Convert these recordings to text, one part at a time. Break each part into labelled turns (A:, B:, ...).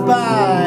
A: by.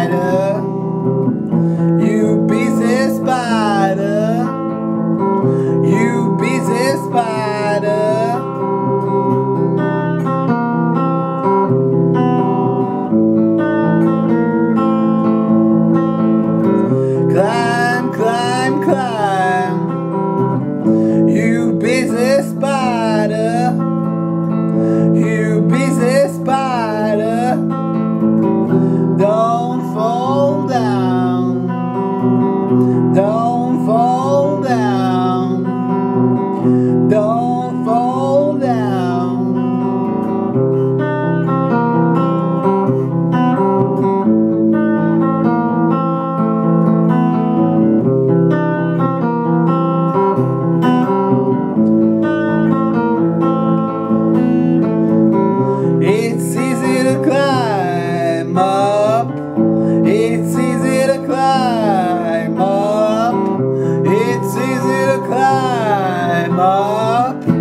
A: up.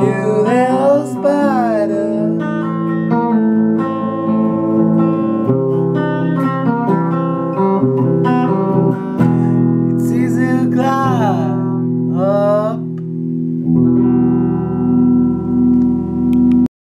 A: you